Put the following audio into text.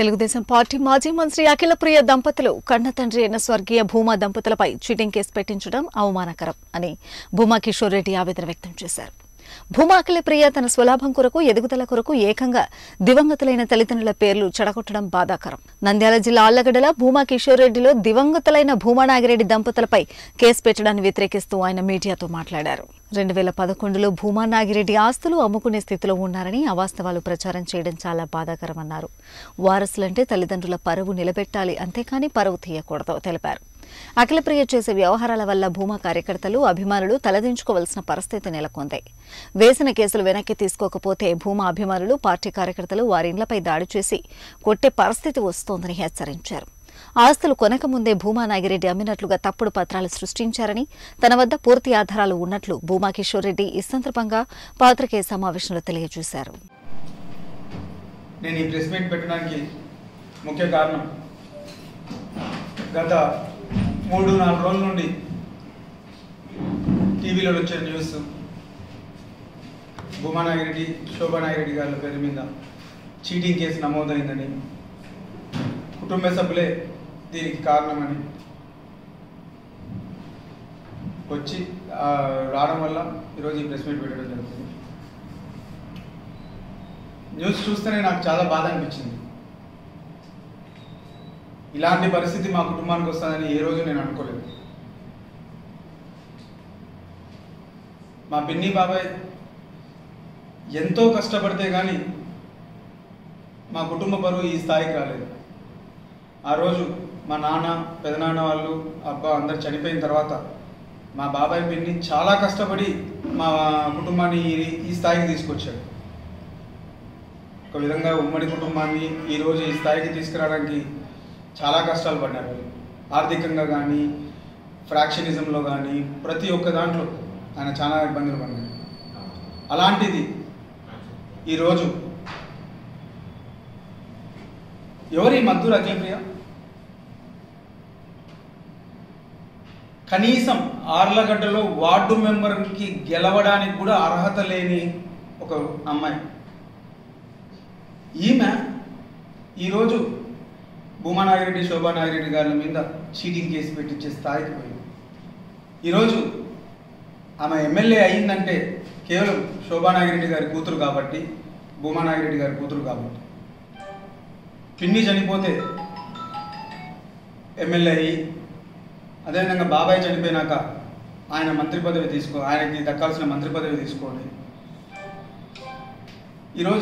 Telugu Desam party మాజీ మంత్రి అఖిలప్రియ దంపతులు కన్న తండ్రి అయిన స్వర్గీయ భూమా దంపతులపై చీటింగ్ కేసు పెట్టించడం అవమానకరం అని భూమా కిషోర్ రెడ్డి ఆవేదన వ్యక్తం చేశారు. భూమా ప్రియ తన స్వలాభం కొరకు ఎదుగుదల కొరకు ఏకంగా దివంగతులైన తల్లిదండ్రుల పేర్లు చెడగొట్టడం బాధాకరం. నంద్యాల జిల్లా ఆళ్ళగడ్డల భూమా కిషోర్ రెడ్డిలో దివంగతులైన భూమా నాగిరెడ్డి దంపతులపై కేసు పెట్టడాన్ని వ్యతిరేకిస్తూ ఆయన మీడియాతో మాట్లాడారు. రెండు వేల పదకొండులో భూమా నాగిరెడ్డి ఆస్తులు అమ్ముకునే స్థితిలో ఉన్నారని అవాస్తవాలు ప్రచారం చేయడం చాలా బాధాకరమన్నారు. వారసులంటే తల్లిదండ్రుల పరువు నిలబెట్టాలి అంతేకాని పరువు తీయకూడదు తెలిపారు. అఖిలప్రియ చేసే వ్యవహారాల వల్ల భూమా కార్యకర్తలు అభిమానులు తలదించుకోవాల్సిన పరిస్థితి నెలకొంది. వేసిన కేసులు వెనక్కి తీసుకోకపోతే భూమా అభిమానులు పార్టీ కార్యకర్తలు వారి ఇండ్లపై దాడి చేసి కొట్టే పరిస్థితి వస్తోందని హెచ్చరించారు. ఆస్తులు కొనకముందే భూమా నాగిరెడ్డి అమ్మినట్లుగా తప్పుడు పత్రాలు సృష్టించారని తన వద్ద పూర్తి ఆధారాలు ఉన్నట్లు భూమా కిషోర్ రెడ్డి ఈ సందర్భంగా పాత్రికేయ సమావేశంలో తెలియజేశారు. నేను ఈ ప్రెస్ మీట్ పెట్టడానికి ముఖ్య కారణం గత మూడు నాలుగు రోజుల నుండి టీవీలో వచ్చే న్యూస్. భూమానాగిరెడ్డి శోభానాగిరెడ్డి గారి పేరు మీద చీటింగ్ కేసు నమోదైందని. కుటుంబ సభ్యులే దీనికి కారణమని వచ్చి రావడం వల్ల ఈరోజు ఈ ప్రెస్ మీట్ పెట్టడం జరుగుతుంది. న్యూస్ చూస్తేనే నాకు చాలా బాధ అనిపించింది. ఇలాంటి పరిస్థితి మా కుటుంబానికి వస్తుందని ఏ రోజు నేను అనుకోలేదు. మా పిన్ని బాబాయ్ ఎంతో కష్టపడితే కానీ మా కుటుంబ బరువు ఈ స్థాయికి రాలేదు. ఆ రోజు మా నాన్న పెదనాన్న వాళ్ళు అబ్బా అందరు చనిపోయిన తర్వాత మా బాబాయ్ పిన్ని చాలా కష్టపడి మా కుటుంబాన్ని ఈ- ఈ స్థాయికి తీసుకొచ్చాడు. ఒక విధంగా ఉమ్మడి కుటుంబాన్ని ఈరోజు ఈ స్థాయికి తీసుకురావడానికి చాలా కష్టాలు పడ్డారు. ఆర్థికంగా కానీ ఫ్రాక్షనిజంలో కానీ ప్రతి ఒక్క దాంట్లో ఆయన చాలా ఇబ్బందులు పడ్డారు. అలాంటిది ఈరోజు ఎవరి మద్దూరు అఖిలప్రియ కనీసం ఆర్లగడ్డలో వార్డు మెంబర్కి గెలవడానికి కూడా అర్హత లేని ఒక అమ్మాయి. ఈమె ఈరోజు భూమానాగిరెడ్డి శోభానాగిరెడ్డి గారి మీద చీటింగ్ కేసు పెట్టించే స్థాయికి పోయింది. ఈరోజు ఆమె ఎమ్మెల్యే అయిందంటే కేవలం శోభానాగిరెడ్డి గారి కూతురు కాబట్టి భూమానాగిరెడ్డి గారి కూతురు కాబట్టి. పిన్ని చనిపోతే ఎమ్మెల్యే అయ్యి అదేవిధంగా బాబాయ్ చనిపోయినాక ఆయన మంత్రి పదవి తీసుకో ఆయనకి దక్కాల్సిన మంత్రి పదవి తీసుకోండి. ఈరోజు